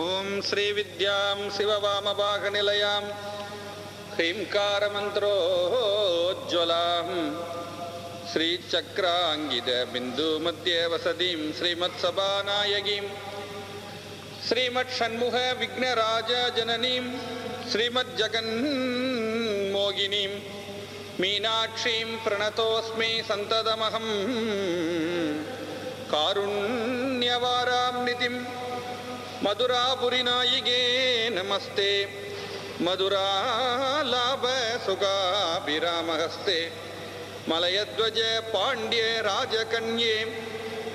ॐ श्रीविद्यां शिववामवाहनिलयां ह्रीङ्कारमन्त्रोज्ज्वलां श्रीचक्राङ्गितबिन्दुमध्ये वसतिं श्रीमत्सभानायकीं श्रीमत्षण्मुख विघ्नराजजननीं श्रीमज्जगन्मोगिनीं मीनाक्षीं प्रणतोऽस्मि सन्ततमहं कारुण्यवारां மதுராபுரி நாயிகே நமஸ்தே. மதுரா லாப சுகாபிராமஹஸ்தே. மலையத்வஜ பாண்டிய ராஜகன்யே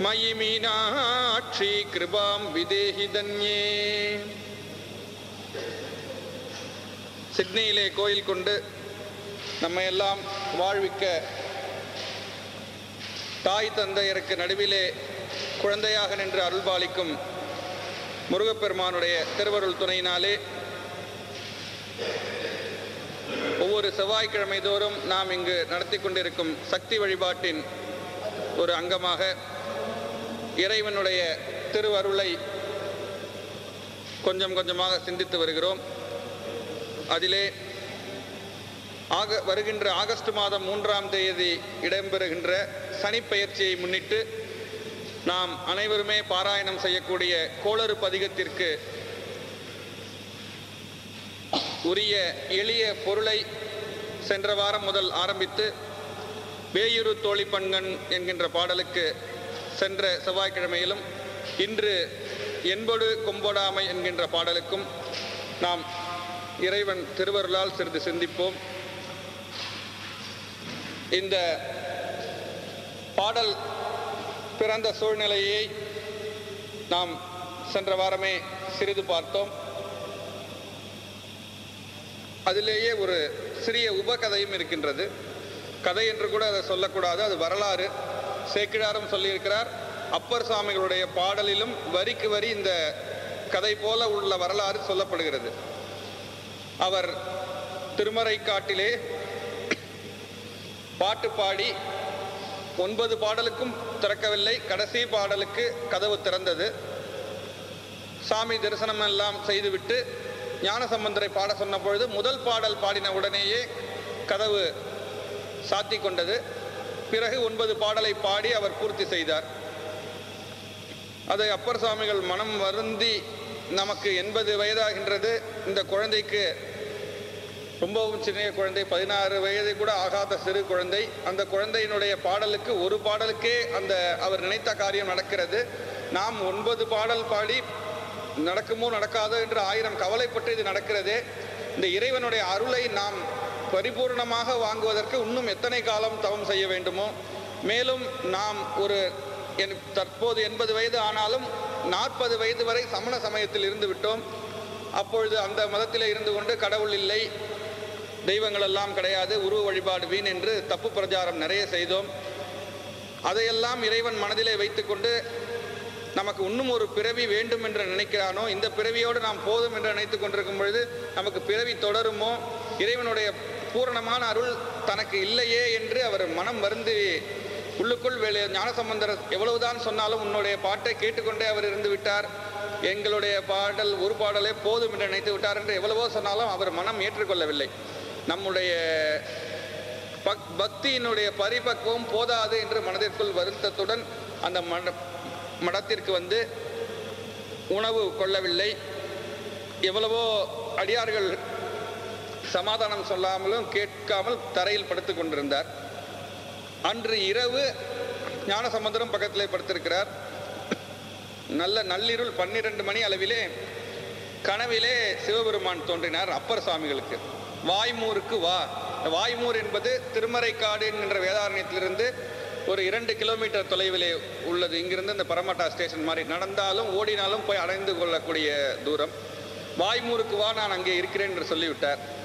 மயி மீனாட்சி கிருபாம் விதேகி தன்யே சிட்னியிலே கோயில் கொண்டு நம்ம எல்லாம் வாழ்விக்க தாய் தந்தையருக்கு நடுவிலே குழந்தையாக நின்று அருள்பாலிக்கும் முருகப்பெருமானுடைய திருவருள் துணையினாலே ஒவ்வொரு செவ்வாய்க்கிழமை தோறும் நாம் இங்கு நடத்தி கொண்டிருக்கும் சக்தி வழிபாட்டின் ஒரு அங்கமாக இறைவனுடைய திருவருளை கொஞ்சம் கொஞ்சமாக சிந்தித்து வருகிறோம். அதிலே ஆக வருகின்ற ஆகஸ்ட் மாதம் மூன்றாம் தேதி இடம்பெறுகின்ற சனிப்பெயர்ச்சியை முன்னிட்டு நாம் அனைவருமே பாராயணம் செய்யக்கூடிய கோளறு பதிகத்திற்கு உரிய எளிய பொருளை சென்ற வாரம் முதல் ஆரம்பித்து வேயுரு தோழிப்பண்கண் என்கின்ற பாடலுக்கு சென்ற செவ்வாய்க்கிழமையிலும் இன்று என்பொடு கொம்பொடாமை என்கின்ற பாடலுக்கும் நாம் இறைவன் திருவருளால் சிறிது சிந்திப்போம். இந்த பாடல் பிறந்த சூழ்நிலையை நாம் சென்ற வாரமே சிறிது பார்த்தோம். அதிலேயே ஒரு சிறிய உபகதையும் இருக்கின்றது. கதை என்று கூட அதை சொல்லக்கூடாது அது வரலாறு. சேக்கிழாரும் சொல்லியிருக்கிறார் அப்பர் சுவாமிகளுடைய பாடலிலும் வரிக்கு வரி இந்த கதை போல உள்ள வரலாறு சொல்லப்படுகிறது. அவர் திருமறைக்காட்டிலே பாட்டு பாடி ஒன்பது பாடலுக்கும் திறக்கவில்லை. கடைசி பாடலுக்கு கதவு திறந்தது. சாமி தரிசனம் எல்லாம் செய்துவிட்டு ஞானசம்பந்தரை பாட சொன்ன பொழுது முதல் பாடல் பாடின உடனேயே கதவு சாத்தி கொண்டது. பிறகு ஒன்பது பாடலை பாடி அவர் பூர்த்தி செய்தார். அதை அப்பர் சுவாமிகள் மனம் வருந்தி நமக்கு எண்பது வயதாகின்றது. இந்த குழந்தைக்கு ரொம்பவும் சிறிய குழந்தை பதினாறு வயது கூட ஆகாத சிறு குழந்தை. அந்த குழந்தையினுடைய பாடலுக்கு ஒரு பாடலுக்கே அந்த அவர் நினைத்த காரியம் நடக்கிறது. நாம் ஒன்பது பாடல் பாடி நடக்குமோ நடக்காதோ என்று ஆயிரம் கவலைப்பட்டு இது நடக்கிறதே. இந்த இறைவனுடைய அருளை நாம் பரிபூர்ணமாக வாங்குவதற்கு இன்னும் எத்தனை காலம் தவம் செய்ய வேண்டுமோ? மேலும் நாம் ஒரு என் தற்போது எண்பது வயது ஆனாலும் நாற்பது வயது வரை சமண சமயத்தில் இருந்து விட்டோம். அப்பொழுது அந்த மதத்தில் இருந்து கொண்டு கடவுள் இல்லை. தெய்வங்கள் எல்லாம் கிடையாது. உருவ வழிபாடு வீண் என்று தப்பு பிரச்சாரம் நிறைய செய்தோம். அதையெல்லாம் இறைவன் மனதிலே வைத்துக்கொண்டு நமக்கு இன்னும் ஒரு பிறவி வேண்டும் என்று நினைக்கிறானோ இந்த பிறவியோடு நாம் போதும் என்று நினைத்து கொண்டிருக்கும் பொழுது நமக்கு பிறவி தொடருமோ? இறைவனுடைய பூரணமான அருள் தனக்கு இல்லையே என்று அவர் மனம் வருந்தி உள்ளுக்குள் வெளி ஞானசம்பந்தர் எவ்வளவுதான் சொன்னாலும் உன்னுடைய பாட்டை கேட்டுக்கொண்டே அவர் இருந்து விட்டார். எங்களுடைய பாடல் ஒரு பாடலே போதும் என்று நினைத்து விட்டார் என்று எவ்வளவோ சொன்னாலும் அவர் மனம் ஏற்றுக்கொள்ளவில்லை. நம்முடைய பக் பக்தியினுடைய பரிபக்குவம் போதாது என்று மனதிற்குள் வருத்தத்துடன் அந்த மட மடத்திற்கு வந்து உணவு கொள்ளவில்லை. எவ்வளவோ அடியார்கள் சமாதானம் சொல்லாமலும் கேட்காமல் தரையில் படுத்து கொண்டிருந்தார். அன்று இரவு ஞானசமுத்திரம் பக்கத்திலே படுத்திருக்கிறார். நல்ல நள்ளிருள் பன்னிரண்டு மணி அளவிலே கனவிலே சிவபெருமான் தோன்றினார் அப்பர் சுவாமிகளுக்கு வாய்மூருக்கு வா. வாய்மூர் என்பது திருமறைக்காடு என்கின்ற வேதாரண்யத்திலிருந்து ஒரு இரண்டு கிலோமீட்டர் தொலைவிலே உள்ளது. இங்கிருந்து இந்த பரமட்டா ஸ்டேஷன் மாதிரி நடந்தாலும் ஓடினாலும் போய் அடைந்து கொள்ளக்கூடிய தூரம். வாய்மூருக்கு வா நான் அங்கே இருக்கிறேன் என்று சொல்லிவிட்டார்.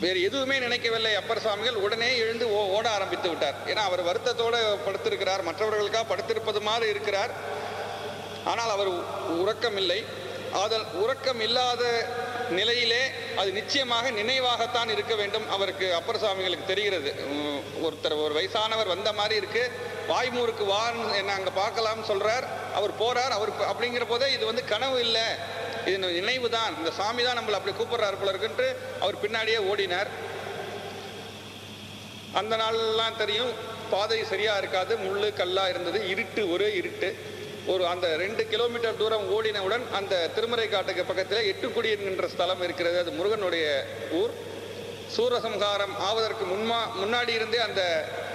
வேறு எதுவுமே நினைக்கவில்லை. அப்பர் சுவாமிகள் உடனே எழுந்து ஓ ஓட ஆரம்பித்து விட்டார். ஏன்னா அவர் வருத்தத்தோடு படுத்திருக்கிறார். மற்றவர்களுக்காக படுத்திருப்பது மாதிரி இருக்கிறார். ஆனால் அவர் உறக்கமில்லை. அதன் அதல் உறக்கம் இல்லாத நிலையிலே அது நிச்சயமாக நினைவாகத்தான் இருக்க வேண்டும். அவருக்கு அப்பர் சுவாமிகளுக்கு தெரிகிறது. ஒருத்தர் ஒரு வயசானவர் வந்த மாதிரி இருக்கு. வாய்மூருக்கு வான்னு என்ன அங்கே பார்க்கலாம்னு சொல்றார். அவர் போறார். அவர் அப்படிங்கிற போதே இது வந்து கனவு இல்லை. இது நினைவு தான் இந்த சாமி தான் நம்மளை அப்படி கூப்பிடுறாரு போல இருக்குன்ட்டு அவர் பின்னாடியே ஓடினார். அந்த நாள்லாம் தெரியும். பாதை சரியா இருக்காது. முள்ளு கல்லா இருந்தது. இருட்டு ஒரே இருட்டு. ஒரு அந்த ரெண்டு கிலோமீட்டர் தூரம் ஓடினவுடன் அந்த திருமறை காட்டுக்கு பக்கத்தில் எட்டுக்குடி என்கின்ற ஸ்தலம் இருக்கிறது. அது முருகனுடைய ஊர். சூரசம்ஹாரம் ஆவதற்கு முன்மா முன்னாடி இருந்தே அந்த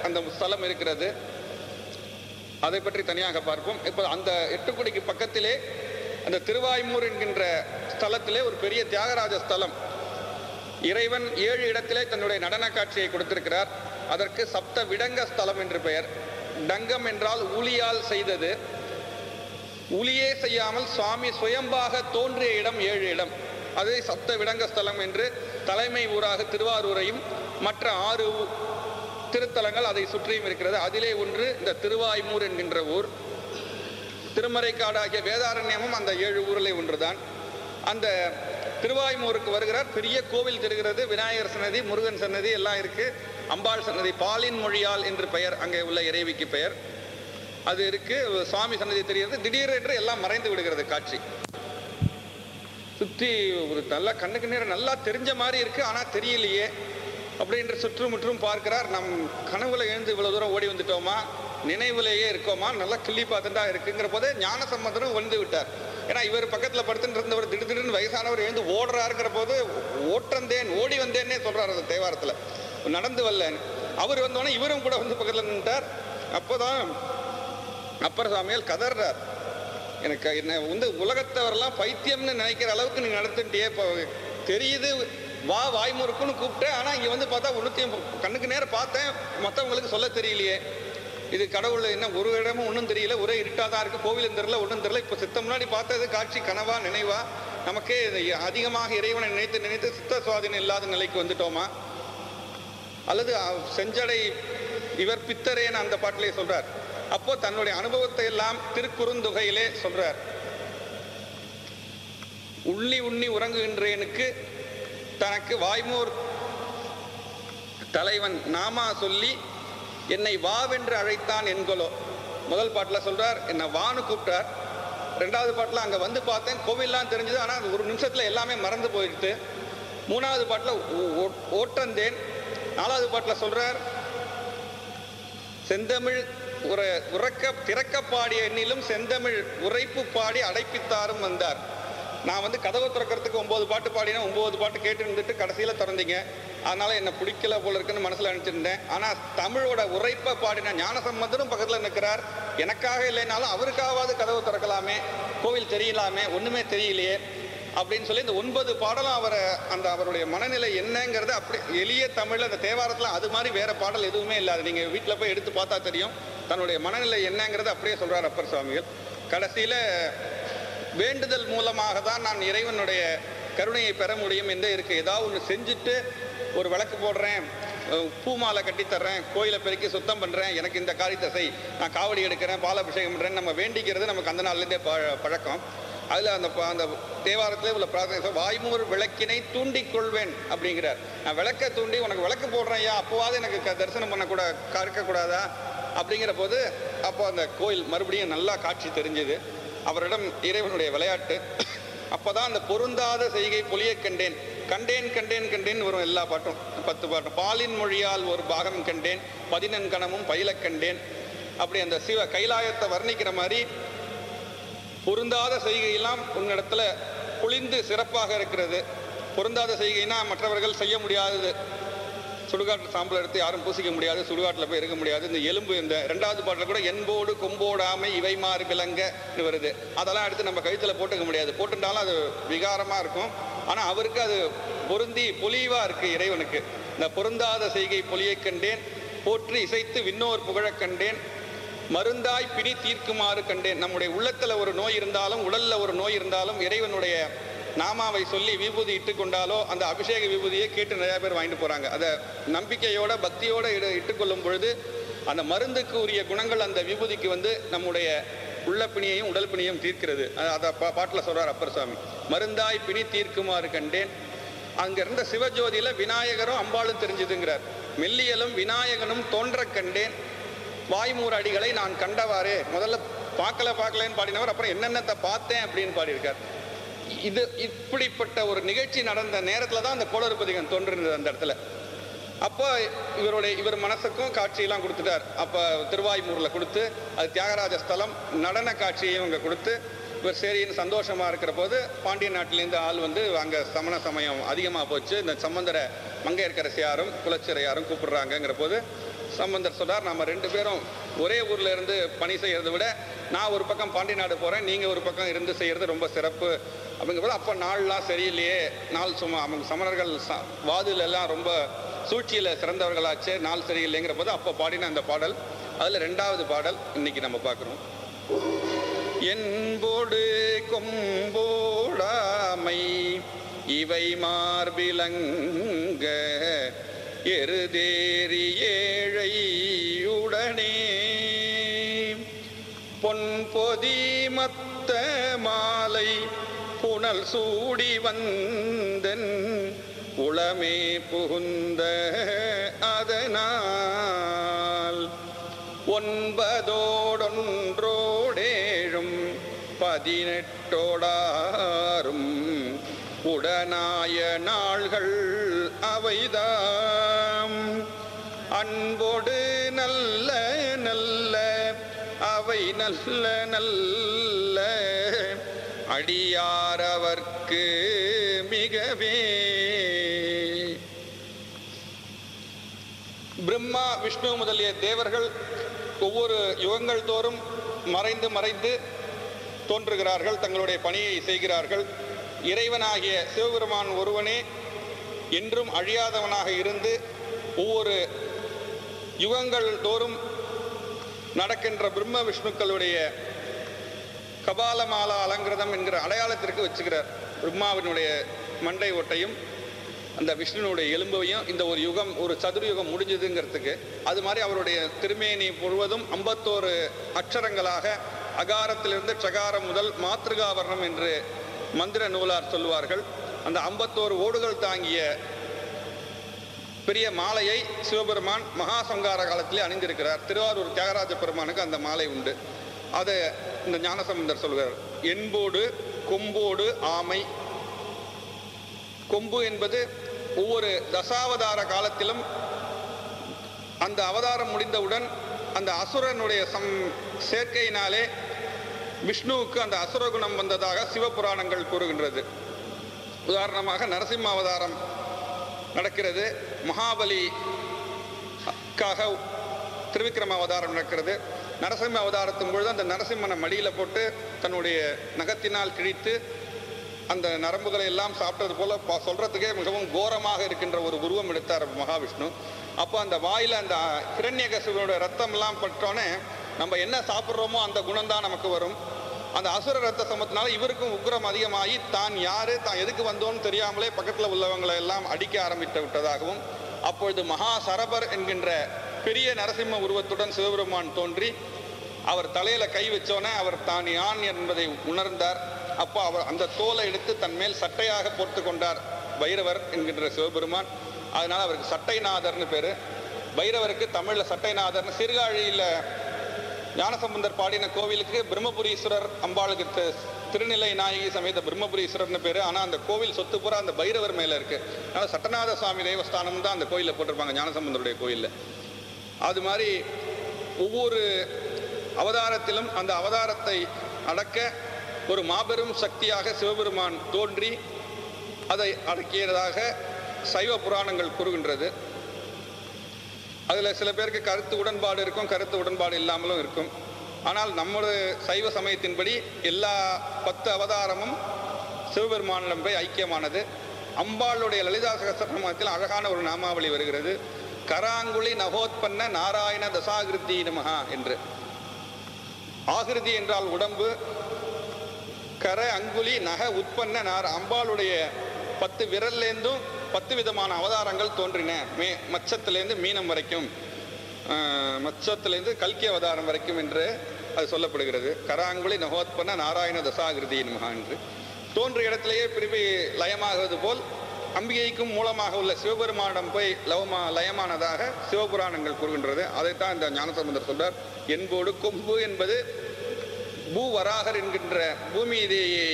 அந்த ஸ்தலம் இருக்கிறது. அதை பற்றி தனியாக பார்ப்போம். இப்போ அந்த எட்டுக்குடிக்கு பக்கத்திலே அந்த திருவாய்மூர் என்கின்ற ஸ்தலத்திலே ஒரு பெரிய தியாகராஜ ஸ்தலம். இறைவன் ஏழு இடத்திலே தன்னுடைய நடன காட்சியை கொடுத்திருக்கிறார். அதற்கு சப்த விடங்க ஸ்தலம் என்று பெயர். டங்கம் என்றால் ஊழியால் செய்தது. உளியே செய்யாமல் சுவாமி சுயம்பாக தோன்றிய இடம் ஏழு இடம். அதை சப்த விடங்க ஸ்தலம் என்று தலைமை ஊராக திருவாரூரையும் மற்ற ஆறு திருத்தலங்கள் அதை சுற்றியும் இருக்கிறது. அதிலே ஒன்று இந்த திருவாய்மூர் என்கின்ற ஊர். திருமறைக்காடாகிய வேதாரண்யமும் அந்த ஏழு ஊரிலே ஒன்றுதான். அந்த திருவாய்மூருக்கு வருகிறார். பெரிய கோவில் தெரிகிறது. விநாயகர் சன்னதி முருகன் சன்னதி எல்லாம் இருக்கு. அம்பாள் சன்னதி பாலின் மொழியால் என்று பெயர் அங்கே உள்ள இறைவிக்கு பெயர். அது இருக்கு. சுவாமி சன்னதி தெரிகிறது. திடீரென்று எல்லாம் மறைந்து விடுகிறது காட்சி. சுத்தி ஒரு நல்லா கண்ணுக்கு நேரம் நல்லா தெரிஞ்ச மாதிரி இருக்கு. ஆனா தெரியலையே. அப்படின்ற சுற்றுமுற்றும் பார்க்கிறார். நம் கனவுல எழுந்து இவ்வளவு தூரம் ஓடி வந்துட்டோமா? நினைவுலேயே இருக்கோமா? நல்லா கிள்ளி பார்த்துட்டா இருக்குங்கிற போதே ஞான சம்பந்தரும் வந்து விட்டார். ஏன்னா இவர் பக்கத்துல படுத்துட்டு இருந்தவர் திடீர்னு வயசானவர் எழுந்து ஓடுறாருங்கிற போது ஓட்டந்தேன் ஓடி வந்தேன்னே சொல்றாரு அந்த தேவாரத்துல. நடந்து வரலன்னு. அவர் வந்தோடனே இவரும் கூட வந்து பக்கத்துல நின்றுட்டார் அப்போதான் அப்பர் சாமியால் கதறார் எனக்கு என்ன வந்து உலகத்தவரெல்லாம் பைத்தியம்னு நினைக்கிற அளவுக்கு நீ நடத்துட்டியே இப்போ தெரியுது வா வாய்முறுக்குன்னு கூப்பிட்டேன். ஆனால் இங்கே வந்து பார்த்தா ஒன்றுத்தையும் கண்ணுக்கு நேரம் பார்த்தேன். மற்றவங்களுக்கு சொல்ல தெரியலையே. இது கடவுள் என்ன ஒரு இடமும் ஒன்றும் தெரியல. ஒரே இருட்டாக தான் இருக்குது கோவிலும் தெரியல ஒன்றும் தெரியல. இப்போ சித்த முன்னாடி பார்த்தது காட்சி கனவா நினைவா? நமக்கே அதிகமாக இறைவனை நினைத்து நினைத்து சித்த சுவாதீனம் இல்லாத நிலைக்கு வந்துட்டோமா? அல்லது செஞ்சடை இவர் பித்தரேன்னு அந்த பாட்டிலே சொல்கிறார் அப்போ தன்னுடைய அனுபவத்தை எல்லாம் திருக்குறுந்தொகையிலே சொல்றார். உள்ளி உண்ணி உறங்குகின்றேனுக்கு தனக்கு வாய்மூர் தலைவன் நாமா சொல்லி என்னை வாவென்று அழைத்தான் என்கொலோ. முதல் பாட்டில் சொல்றார் என்னை வான்னு கூப்பிட்டார். ரெண்டாவது பாட்டில் அங்கே வந்து பார்த்தேன் கோவில்லாம் தெரிஞ்சது. ஆனால் ஒரு நிமிஷத்தில் எல்லாமே மறந்து போயிடுது மூணாவது பாட்டில் ஓட்டந்தேன். நாலாவது பாட்டில் சொல்றார் செந்தமிழ் உர உறக்க திறக்க பாடிய எண்ணிலும் செந்தமிழ் உரைப்பு பாடி அடைப்பித்தாரும் வந்தார். நான் வந்து கதவை திறக்கிறதுக்கு ஒம்பது பாட்டு பாடினேன். ஒம்பது பாட்டு கேட்டு இருந்துட்டு கடைசியில் திறந்தீங்க. அதனால என்னை பிடிக்கல போல இருக்குன்னு மனசில் நினச்சிருந்தேன். ஆனால் தமிழோட உரைப்பை பாடின ஞானசம்பந்தரும் பக்கத்தில் நிற்கிறார் எனக்காக இல்லைனாலும் அவருக்காவது கதவை திறக்கலாமே கோவில் தெரியலாமே ஒன்றுமே தெரியலையே. அப்படின்னு சொல்லி இந்த ஒன்பது பாடலும் அவரை அந்த அவருடைய மனநிலை என்னங்கிறது அப்படி எளிய தமிழில் அந்த தேவாரத்தில் அது மாதிரி வேற பாடல் எதுவுமே இல்லாது. நீங்கள் வீட்டில் போய் எடுத்து பார்த்தா தெரியும் தன்னுடைய மனநிலை என்னங்கிறத அப்படியே சொல்கிறார் அப்பர் சுவாமிகள். கடைசியில் வேண்டுதல் மூலமாக தான் நான் இறைவனுடைய கருணையை பெற முடியும் என்று இருக்கு. ஏதாவது ஒன்று செஞ்சுட்டு ஒரு விளக்கு போடுறேன் பூமாலை பூ மாலை கோயிலை பெருக்கி சுத்தம் பண்ணுறேன் எனக்கு இந்த காரியத்தை செய். நான் காவடி எடுக்கிறேன் பாலாபிஷேகம் பண்ணுறேன் நம்ம வேண்டிக்கிறது நமக்கு அந்த நாள்லேருந்தே ப பழக்கம். அதில் அந்த ப- அந்த தேவாரத்தில் உள்ள பிரார்த்தனை வாய்மூர் விளக்கினை தூண்டி கொள்வேன் அப்படிங்கிறார். நான் விளக்க தூண்டி உனக்கு விளக்கு போடுறேன் ஐயா. அப்போவாது எனக்கு க- தரிசனம் பண்ணக்கூடா இருக்கக்கூடாதா அப்படிங்கிற போது அப்போ அந்த கோயில் மறுபடியும் நல்லா காட்சி தெரிஞ்சது. அவரிடம் இறைவனுடைய விளையாட்டு. அப்போ தான் அந்த பொருந்தாத செய்கை பொலிய கண்டேன். கண்டேன் கண்டேன் கண்டேன் வரும் எல்லா பாட்டும். பத்து பாட்டும். பாலின் மொழியால் ஒரு பாகம் கண்டேன். பதினெண் கணமும் பயிலக் கண்டேன். அப்படி அந்த சிவ கைலாயத்தை வர்ணிக்கிற மாதிரி பொருந்தாத செய்கையெல்லாம் உன்னிடத்துல பொழிந்து சிறப்பாக இருக்கிறது. பொருந்தாத செய்கைனா மற்றவர்கள் செய்ய முடியாதது. சுடுகாட்டு சாம்பல் எடுத்து யாரும் பூசிக்க முடியாது சுடுகாட்டில் போய் இருக்க முடியாது. இந்த எலும்பு இந்த ரெண்டாவது பாட்டில் கூட என்போடு கொம்போடாமை இவை மாறு விலங்கன்னு வருது. அதெல்லாம் எடுத்து நம்ம கழுத்தில் போட்டுக்க முடியாது. போட்டுட்டாலும் அது விகாரமாக இருக்கும். ஆனால் அவருக்கு அது பொருந்தி பொலிவாக இருக்குது இறைவனுக்கு. இந்த பொருந்தாத செய்கை பொலியைக் கண்டேன் போற்றி இசைத்து விண்ணோர் புகழக் கண்டேன் மருந்தாய் பிணி தீர்க்குமாறு கண்டேன். நம்முடைய உள்ளத்தில் ஒரு நோய் இருந்தாலும் உடலில் ஒரு நோய் இருந்தாலும் இறைவனுடைய நாமாவை சொல்லி விபூதி இட்டு கொண்டாலோ அந்த அபிஷேக விபூதியை கேட்டு நிறைய பேர் வாங்கிட்டு போறாங்க. அதை நம்பிக்கையோட பக்தியோட இட்டுக்கொள்ளும் பொழுது அந்த மருந்துக்கு உரிய குணங்கள் அந்த விபூதிக்கு வந்து நம்முடைய உள்ள பிணியையும் உடல் பிணியையும் தீர்க்கிறது. அதை பா பாட்டில் சொல்றார் அப்பர் சுவாமி மருந்தாய் பிணி தீர்க்குமாறு கண்டேன். அங்கே இருந்த சிவஜோதியில விநாயகரும் அம்பாளும் தெரிஞ்சுதுங்கிறார். மெல்லியலும் விநாயகனும் தோன்ற கண்டேன். வாய்மூர் அடிகளை நான் கண்டவாறு. முதல்ல பார்க்கல பார்க்கலன்னு பாடினவர் அப்புறம் என்னென்னத்தை பார்த்தேன் அப்படின்னு பாடியிருக்கார். இது இப்படிப்பட்ட ஒரு நிகழ்ச்சி நடந்த நேரத்தில் தான் அந்த கோளறுபதிகம் தோன்றிருந்தது அந்த இடத்துல. அப்போ இவருடைய இவர் மனசுக்கும் காட்சியெல்லாம் கொடுத்துட்டார். அப்போ திருவாய்மூரில் கொடுத்து அது தியாகராஜ ஸ்தலம் நடன காட்சியையும் இங்கே கொடுத்து இவர் சரின்னு சந்தோஷமாக இருக்கிற போது பாண்டிய நாட்டிலேருந்து ஆள் வந்து அங்கே சமண சமயம் அதிகமாக போச்சு. இந்த சம்பந்தர மங்கையர்கரசியாரும் குலச்சிறையாரும் கூப்பிடுறாங்கங்கிற போது சம்பந்தர் சொல்றார் நம்ம ரெண்டு பேரும் ஒரே ஊர்ல இருந்து பணி செய்யறதை விட நான் ஒரு பக்கம் பாண்டி நாடு போறேன் நீங்க ஒரு பக்கம் இருந்து செய்யறது ரொம்ப சிறப்பு. அப்படிங்கிறப்ப அப்போ நாள்லாம் சரியில்லையே. நாள் சும்மா அவங்க சமணர்கள் ச- எல்லாம் ரொம்ப சூழ்ச்சியில சிறந்தவர்களாச்சே நாள் சரியில்லைங்கிற போது அப்போ பாடின அந்த பாடல் அதுல ரெண்டாவது பாடல் இன்னைக்கு நம்ம பார்க்குறோம். என்போடு கொம்போடாமை இவை மார்பிலங்க எருதேறி ஏழை உடனே பொன்பொதி மத்த மாலை புனல் சூடி வந்தன் உளமே புகுந்த அதனால். ஒன்பதோடொன்றோடேழும் பதினெட்டோடாரும் உடனாய நாள்கள் அவைதான். அன்போடு நல்ல நல்ல அவை நல்ல நல்ல. அடியாரவர்க்கு மிகவே. பிரம்மா விஷ்ணு முதலிய தேவர்கள் ஒவ்வொரு யுகங்கள் தோறும் மறைந்து மறைந்து தோன்றுகிறார்கள். தங்களுடைய பணியை செய்கிறார்கள். இறைவனாகிய சிவபெருமான் ஒருவனே. என்றும் அழியாதவனாக இருந்து ஒவ்வொரு யுகங்கள் தோறும் நடக்கின்ற பிரம்ம விஷ்ணுக்களுடைய கபாலமாலா அலங்கிருதம் என்கிற அடையாளத்திற்கு வச்சுக்கிறார். பிரம்மாவினுடைய மண்டை ஓட்டையும் அந்த விஷ்ணுனுடைய எலும்பையும் இந்த ஒரு யுகம் ஒரு சதுர்யுகம் முடிஞ்சதுங்கிறதுக்கு அது மாதிரி அவருடைய திருமேனி முழுவதும் ஐம்பத்தோரு அக்ஷரங்களாக அகாரத்திலிருந்து சகாரம் முதல் மாத்ருகாவர்ணம் என்று மந்திர நூலார் சொல்லுவார்கள். அந்த ஐம்பத்தோரு ஓடுகள் தாங்கிய பெரிய மாலையை சிவபெருமான் மகா சங்கார காலத்திலே அணிந்திருக்கிறார். திருவாரூர் தியாகராஜ பெருமானுக்கு அந்த மாலை உண்டு. அதை இந்த ஞானசம்பந்தர் சொல்கிறார். என்போடு கொம்போடு ஆமை. கொம்பு என்பது ஒவ்வொரு தசாவதார காலத்திலும் அந்த அவதாரம் முடிந்தவுடன் அந்த அசுரனுடைய சம் சேர்க்கையினாலே விஷ்ணுவுக்கு அந்த அசுர குணம் வந்ததாக சிவபுராணங்கள் கூறுகின்றது. உதாரணமாக நரசிம்ம அவதாரம் நடக்கிறது. மகாபலி காக திருவிக்ரம அவதாரம் நடக்கிறது. நரசிம்ம அவதாரத்தின் பொழுது அந்த நரசிம்மனை மடியில் போட்டு தன்னுடைய நகத்தினால் கிழித்து அந்த நரம்புகளை எல்லாம் சாப்பிட்டது போல பா- சொல்றதுக்கே மிகவும் கோரமாக இருக்கின்ற ஒரு உருவம் எடுத்தார் மகாவிஷ்ணு. அப்போ அந்த வாயில் அந்த ஹிரண்யகசிபனோட ரத்தம்லாம் பட்டோன்னே நம்ம என்ன சாப்பிட்றோமோ அந்த குணம்தான் நமக்கு வரும். அந்த அசுர ரத்த சமத்தினால இவருக்கும் உக்ரம் அதிகமாகி தான் யாரு தான் எதுக்கு வந்தோன்னு தெரியாமலே பக்கத்தில் உள்ளவங்களை எல்லாம் அடிக்க ஆரம்பித்து விட்டதாகவும் அப்பொழுது மகா சரபர் என்கின்ற பெரிய நரசிம்ம உருவத்துடன் சிவபெருமான் தோன்றி அவர் தலையில கை வச்சோன்னே அவர் தான் யான் என்பதை உணர்ந்தார். அப்போ அவர் அந்த தோலை எடுத்து தன் மேல் சட்டையாக போர்த்து கொண்டார் பைரவர் என்கின்ற சிவபெருமான். அதனால அவருக்கு சட்டைநாதர்னு பேரு. பைரவருக்கு தமிழ்ல சட்டைநாதர்னு சீர்காழியில ஞானசம்பந்தர் பாடின கோவிலுக்கு பிரம்மபுரீஸ்வரர் அம்பாளுக்கு திருநிலை நாயகி சமேத பிரம்மபுரீஸ்வரர்னு பேர். ஆனால் அந்த கோவில் சொத்து பூரா அந்த பைரவர் மேலே இருக்கு. அதனால சட்டநாத சுவாமி தேவஸ்தானம் தான் அந்த கோயிலில் போட்டிருப்பாங்க ஞானசம்பந்தருடைய கோயிலில். அது மாதிரி ஒவ்வொரு அவதாரத்திலும் அந்த அவதாரத்தை அடக்க ஒரு மாபெரும் சக்தியாக சிவபெருமான் தோன்றி அதை அடக்கியதாக சைவ புராணங்கள் கூறுகின்றது. அதில் சில பேருக்கு கருத்து உடன்பாடு இருக்கும் கருத்து உடன்பாடு இல்லாமலும் இருக்கும். ஆனால் நம்முடைய சைவ சமயத்தின்படி எல்லா பத்து அவதாரமும் சிவபெருமானிடம் போய் ஐக்கியமானது. அம்பாளுடைய லலிதா சகசிரநாமத்தில் அழகான ஒரு நாமாவளி வருகிறது. கராங்குழி நகோத்பன்ன நாராயண தசாகிருதி நமஹா என்று. ஆகிருதி என்றால் உடம்பு கர அங்குலி நக உற்பன்ன நார். அம்பாளுடைய பத்து விரல்லேருந்தும் பத்து விதமான அவதாரங்கள் தோன்றின. மே மச்சத்திலேருந்து மீனம் வரைக்கும். மச்சத்திலேருந்து கல்கி அவதாரம் வரைக்கும் என்று அது சொல்லப்படுகிறது. கராங்குலி நகோத்பன நாராயண தசாகிருதியின் மகா என்று. தோன்றிய இடத்திலேயே பிரிவி லயமாகுவது போல் அம்பிகைக்கும் மூலமாக உள்ள சிவபெருமானிடம் போய் லவமா லயமானதாக சிவபுராணங்கள் கூறுகின்றது. அதைத்தான் இந்த ஞானசம்பந்தர் சொல்றார். என்போடு கொம்பு என்பது பூ வராகர் என்கின்ற பூமியிலேயே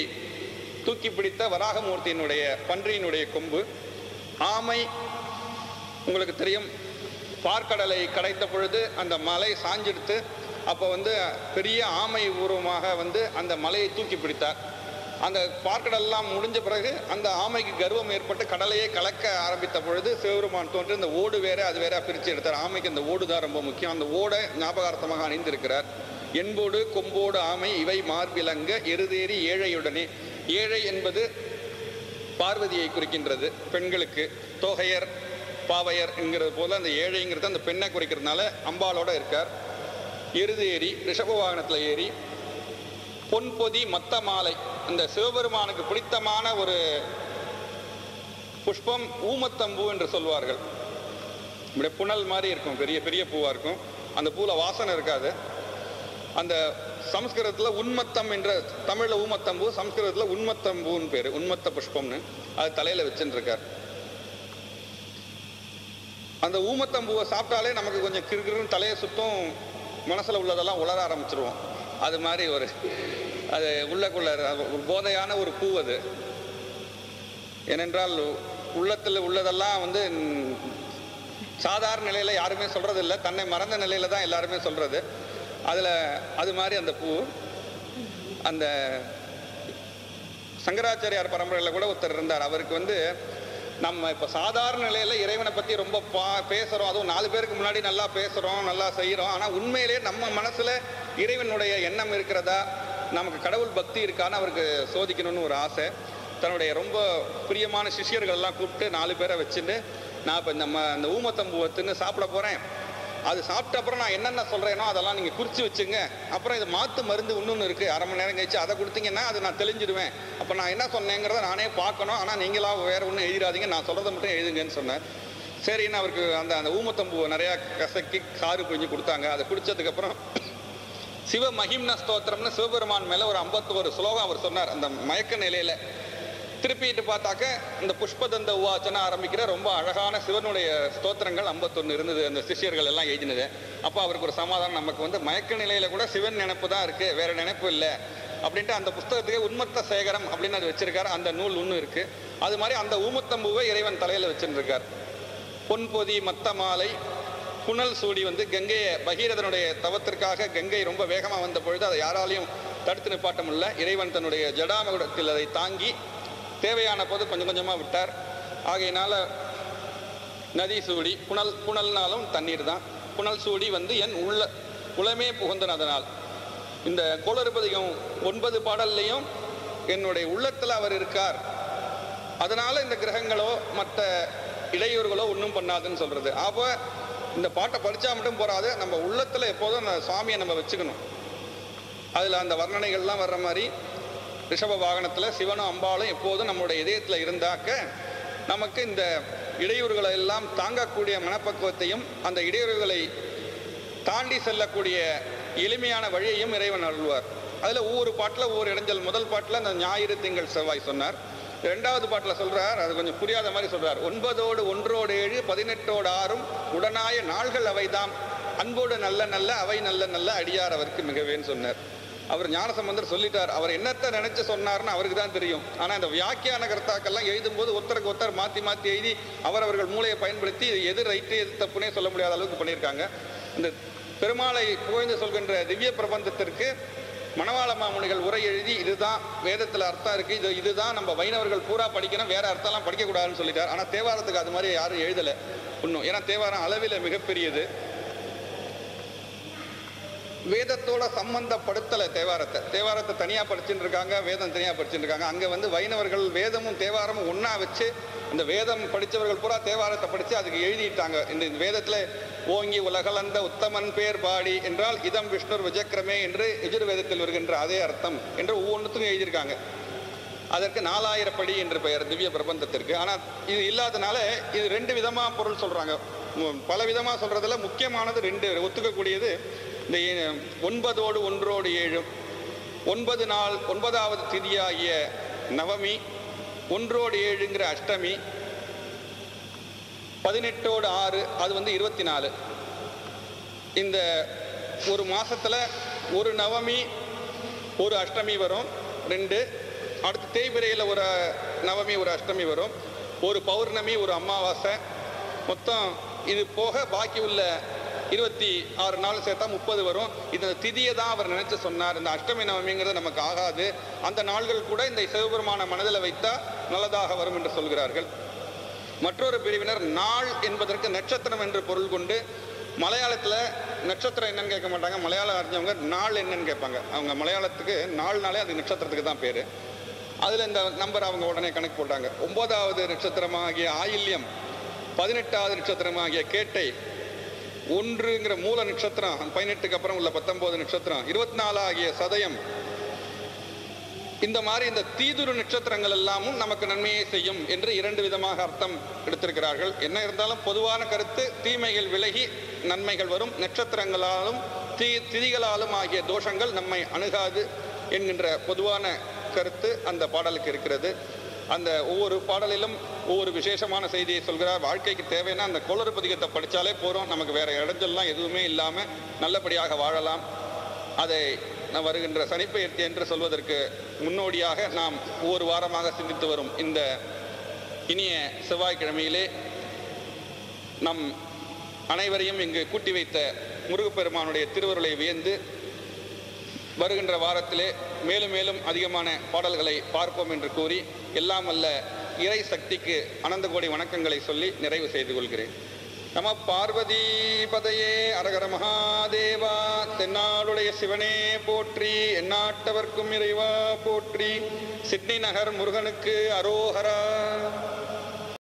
தூக்கி பிடித்த வராகமூர்த்தியினுடைய பன்றியினுடைய கொம்பு. ஆமை உங்களுக்கு தெரியும். பார்க்கடலை கடைத்த பொழுது அந்த மலை சாஞ்சிடுத்து அப்போ வந்து பெரிய ஆமை உருவமாக வந்து அந்த மலையை தூக்கி பிடித்தார். அந்த பார்க்கடல்லாம் முடிஞ்ச பிறகு அந்த ஆமைக்கு கர்வம் ஏற்பட்டு கடலையே கலக்க ஆரம்பித்த பொழுது சிவபெருமான் தோன்றி இந்த ஓடு வேற அது வேற பிரித்து எடுத்தார். ஆமைக்கு அந்த ஓடு தான் ரொம்ப முக்கியம். அந்த ஓடை ஞாபகார்த்தமாக அணிந்திருக்கிறார். என்போடு கொம்போடு ஆமை இவை மார்பிலங்க எருதேறி ஏழையுடனே. ஏழை என்பது பார்வதியை குறிக்கின்றது பெண்களுக்கு தோகையர் பாவையர் என்கிறது போல அந்த ஏழைங்கிறது அந்த பெண்ணை குறிக்கிறதுனால அம்பாலோட இருக்கார். எருது ஏறி ரிஷப வாகனத்தில் ஏறி பொன்பொதி மத்த மாலை அந்த சிவபெருமானுக்கு பிடித்தமான ஒரு புஷ்பம் ஊமத்தம்பூ என்று சொல்வார்கள். இப்படி புனல் மாதிரி இருக்கும் பெரிய பெரிய பூவாக இருக்கும். அந்த பூவில் வாசனை இருக்காது. அந்த சம்ஸ்கிருதத்தில் உன்மத்தம் என்ற தமிழில் ஊமத்தம்பூ சம்ஸ்கிருதத்தில் உண்மத்தம்பூன்னு பேர் உன்மத்த புஷ்பம்னு. அது தலையில் வச்சுருக்கார் அந்த ஊமத்தம்பூவை சாப்பிட்டாலே நமக்கு கொஞ்சம் கிறுகிறுன்னு தலையை சுத்தம் மனசில் உள்ளதெல்லாம் உலர ஆரம்பிச்சிருவோம். அது மாதிரி ஒரு அது உள்ளக்குள்ள போதையான ஒரு பூ அது. ஏனென்றால் உள்ளத்தில் உள்ளதெல்லாம் வந்து சாதாரண நிலையில் யாருமே சொல்கிறது இல்லை தன்னை மறந்த நிலையில் தான் எல்லாருமே சொல்கிறது அதில் அது மாதிரி அந்த பூ அந்த சங்கராச்சாரியார் பரம்பரையில் கூட ஒருத்தர் இருந்தார். அவருக்கு வந்து நம்ம இப்போ சாதாரண நிலையில் இறைவனை பற்றி ரொம்ப பா பேசுகிறோம் அதுவும் நாலு பேருக்கு முன்னாடி நல்லா பேசுகிறோம் நல்லா செய்கிறோம் ஆனால் உண்மையிலே நம்ம மனசில் இறைவனுடைய எண்ணம் இருக்கிறதா? நமக்கு கடவுள் பக்தி இருக்கான்னு அவருக்கு சோதிக்கணும்னு ஒரு ஆசை. தன்னுடைய ரொம்ப பிரியமான சிஷ்யர்கள் எல்லாம் கூப்பிட்டு நாலு பேரை வச்சுட்டு நான் இப்போ நம்ம அந்த ஊமத்தம்பூவை தின்னு சாப்பிட போகிறேன் அது சாப்பிட்ட அப்புறம் நான் என்னென்ன சொல்கிறேனோ அதெல்லாம் நீங்கள் குறித்து வச்சுங்க. அப்புறம் இது மாற்று மருந்து இன்னொன்று இருக்குது அரை மணி நேரம் கழிச்சு அதை கொடுத்தீங்கன்னா அது நான் தெளிஞ்சிடுவேன். அப்போ நான் என்ன சொன்னேங்கிறத நானே பார்க்கணும். ஆனால் நீங்களா வேற ஒன்றும் எழுதிடாதீங்க. நான் சொல்கிறத மட்டும் எழுதுங்கன்னு சொன்னேன். சரின்னு அவருக்கு அந்த அந்த ஊமத்தம்பூவை நிறையா கசக்கி சாறு பிழிஞ்சு கொடுத்தாங்க. அதை குடித்ததுக்கப்புறம் சிவ மகிம்ன ஸ்தோத்திரம்னு சிவபெருமான் மேலே ஒரு ஐம்பத்தோரு ஸ்லோகம் அவர் சொன்னார். அந்த மயக்க நிலையில திருப்பிட்டு பார்த்தாக்க இந்த புஷ்பதந்த உவாச்சன ஆரம்பிக்கிற ரொம்ப அழகான சிவனுடைய ஸ்தோத்திரங்கள் 51 இருந்தது. அந்த சிஷ்யர்கள் எல்லாம் எழுதினது. அப்போ அவருக்கு ஒரு சமாதானம் நமக்கு வந்து மயக்க நிலையில் கூட சிவன் நினைப்பு தான் இருக்குது வேறு நினைப்பு இல்லை அப்படின்ட்டு அந்த புஸ்தகத்துக்கு உண்மத்த சேகரம் அப்படின்னு அது வச்சிருக்காரு. அந்த நூல் ஒன்று இருக்குது அது மாதிரி அந்த ஊமத்தம்பூவை இறைவன் தலையில் வச்சிருக்கார் பொன்பொதி மத்த மாலை புனல் சூடி வந்து கங்கையை பகீரதனுடைய தவத்திற்காக கங்கை ரொம்ப வேகமாக வந்த பொழுது அதை யாராலையும் தடுத்து நிப்பாட்ட முடியல. இறைவன் தன்னுடைய ஜடாமகுடத்தில் அதை தாங்கி தேவையான போது கொஞ்சம் கொஞ்சமாக விட்டார். ஆகையினால் நதி சூடி புனல் புனல்னாலும் தண்ணீர் தான். புனல் சூடி வந்து என் உள்ள உளமே புகுந்தன் அதனால் இந்த கோளறுபதிகம் ஒன்பது பாடல்லையும் என்னுடைய உள்ளத்தில் அவர் இருக்கார். அதனால் இந்த கிரகங்களோ மற்ற இடையூறுகளோ ஒன்றும் பண்ணாதுன்னு சொல்கிறது அப்போ இந்த பாட்டை படித்தா மட்டும் போகாது நம்ம உள்ளத்தில் எப்போதும் அந்த சுவாமியை நம்ம வச்சுக்கணும். அதில் அந்த வர்ணனைகள்லாம் வர்ற மாதிரி ரிஷப வாகனத்தில் சிவனும் அம்பாலும் எப்போதும் நம்மளுடைய இதயத்தில் இருந்தாக்க நமக்கு இந்த இடையூறுகளை எல்லாம் தாங்கக்கூடிய மனப்பக்குவத்தையும் அந்த இடையூறுகளை தாண்டி செல்லக்கூடிய எளிமையான வழியையும் இறைவன் அருள்வார். அதில் ஒவ்வொரு பாட்டில் ஒவ்வொரு இடைஞ்சல். முதல் பாட்டில் அந்த ஞாயிறு திங்கள் செவ்வாய் சொன்னார். ரெண்டாவது பாட்டில் சொல்கிறார் அது கொஞ்சம் புரியாத மாதிரி சொல்கிறார் ஒன்பதோடு ஒன்றோடு ஏழு பதினெட்டோடு ஆறும் உடனாய நாள்கள் அவைதாம். அன்போடு நல்ல நல்ல அவை நல்ல நல்ல அடியார் அவருக்கு மிகவேன்னு சொன்னார். அவர் ஞானசம்பந்தர் சொல்லிட்டார். அவர் என்னத்தை நினைச்சு சொன்னார்னு அவருக்கு தான் தெரியும். ஆனால் இந்த வியாக்கியான கர்த்தாக்கள்லாம் எழுதும்போது ஒருத்தருக்கு ஒருத்தர் மாற்றி மாற்றி எழுதி அவர் அவர்கள் மூளையை பயன்படுத்தி எது ரைட்டு எது தப்புனே சொல்ல முடியாத அளவுக்கு பண்ணியிருக்காங்க. இந்த பெருமாளை புகழ்ந்து சொல்கின்ற திவ்ய பிரபந்தத்திற்கு மணவாள மாமுனிகள் உரை எழுதி இதுதான் வேதத்தில் அர்த்தம் இருக்குது இது இதுதான் நம்ம வைணவர்கள் பூரா படிக்கணும். வேற அர்த்தம்லாம் படிக்கக்கூடாதுன்னு சொல்லிட்டார். ஆனால் தேவாரத்துக்கு அது மாதிரி யாரும் எழுதலை. இன்னும் ஏன்னா தேவாரம் அளவில் மிகப்பெரியது. வேதத்தோட சம்பந்தப்படுத்தலை தேவாரத்தை. தேவாரத்தை தனியாக படிச்சுட்டு இருக்காங்க வேதம் தனியாக படிச்சுட்டு இருக்காங்க. அங்கே வந்து வைணவர்கள் வேதமும் தேவாரமும் ஒன்றா வச்சு இந்த வேதம் படித்தவர்கள் பூரா தேவாரத்தை படித்து அதுக்கு எழுதிட்டாங்க. இந்த வேதத்தில் ஓங்கி உலகலந்த உத்தமன் பேர் பாடி என்றால் இதம் விஷ்ணுர் விஜக்கிரமே என்று எஜுர்வேதத்தில் வருகின்ற அதே அர்த்தம் என்று ஒவ்வொன்றுத்துக்கும் எழுதியிருக்காங்க. அதற்கு நாலாயிரப்படி என்று பெயர் திவ்ய பிரபந்தத்திற்கு. ஆனால் இது இல்லாதனால இது ரெண்டு விதமாக பொருள் சொல்கிறாங்க பல விதமாக சொல்கிறதுல முக்கியமானது ரெண்டு ஒத்துக்கக்கூடியது இந்த ஒன்பதோடு ஒன்றோடு ஏழு ஒன்பது நாள் ஒன்பதாவது திதியாகிய நவமி ஒன்றோடு ஏழுங்கிற அஷ்டமி பதினெட்டோடு ஆறு அது வந்து இருபத்தி நாலு இந்த ஒரு மாதத்தில் ஒரு நவமி ஒரு அஷ்டமி வரும் ரெண்டு. அடுத்து தேய்பிரையில் ஒரு நவமி ஒரு அஷ்டமி வரும். ஒரு பௌர்ணமி ஒரு அமாவாசை. மொத்தம் இது போக பாக்கி உள்ள இருபத்தி ஆறு நாள் சேர்த்தா முப்பது வரும். இந்த திதியை தான் அவர் நினைச்சு சொன்னார். இந்த அஷ்டமி நவமிங்கிறது நமக்கு ஆகாது. அந்த நாள்கள் கூட இந்த சிவபெருமான மனதில் வைத்தா நல்லதாக வரும் என்று சொல்கிறார்கள். மற்றொரு பிரிவினர் நாள் என்பதற்கு நட்சத்திரம் என்று பொருள் கொண்டு மலையாளத்தில் நட்சத்திரம் என்னன்னு கேட்க மாட்டாங்க. மலையாளம் அறிஞ்சவங்க நாள் என்னன்னு கேட்பாங்க. அவங்க மலையாளத்துக்கு நாள்னாலே அது நட்சத்திரத்துக்கு தான் பேர். அதில் இந்த நம்பர் அவங்க உடனே கணக்கு போட்டாங்க. ஒன்பதாவது நட்சத்திரமாகிய ஆயில்யம் பதினெட்டாவது நட்சத்திரமாகிய கேட்டை ஒன்றுங்கிற மூல நட்சத்திரம் பதினெட்டுக்கு அப்புறம் உள்ள பத்தொன்பது நட்சத்திரம் இருபத்தி நாலு ஆகிய சதயம். இந்த மாதிரி இந்த தீதுரு நட்சத்திரங்கள் எல்லாமும் நமக்கு நன்மையை செய்யும் என்று இரண்டு விதமாக அர்த்தம் எடுத்திருக்கிறார்கள். என்ன இருந்தாலும் பொதுவான கருத்து தீமைகள் விலகி நன்மைகள் வரும். நட்சத்திரங்களாலும் தீ திதிகளாலும் ஆகிய தோஷங்கள் நம்மை அணுகாது என்கின்ற பொதுவான கருத்து அந்த பாடலுக்கு இருக்கிறது. அந்த ஒவ்வொரு பாடலிலும் ஒவ்வொரு விசேஷமான செய்தியை சொல்கிறார். வாழ்க்கைக்கு தேவைன்னா அந்த கோளறு பதிகத்தை படித்தாலே போகிறோம் நமக்கு வேறு இடைஞ்சல்லாம் எதுவுமே இல்லாமல் நல்லபடியாக வாழலாம். அதை நான் வருகின்ற சனிப்பெயர்த்தி என்று சொல்வதற்கு முன்னோடியாக நாம் ஒவ்வொரு வாரமாக சிந்தித்து வரும் இந்த இனிய செவ்வாய்க்கிழமையிலே நம் அனைவரையும் இங்கு கூட்டி வைத்த முருகப்பெருமானுடைய திருவருளை வியந்து வருகின்ற வாரத்திலே மேலும் மேலும் அதிகமான பாடல்களை பார்ப்போம் என்று கூறி எல்லாம் அல்ல இறை சக்திக்கு அனந்த கோடி வணக்கங்களை சொல்லி நிறைவு செய்து கொள்கிறேன். நம பார்வதி பதையே அரகர மகாதேவா தென்னாளுடைய சிவனே போற்றி எந்நாட்டவர்க்கும் இறைவா போற்றி சிட்னி நகர் முருகனுக்கு அரோஹரா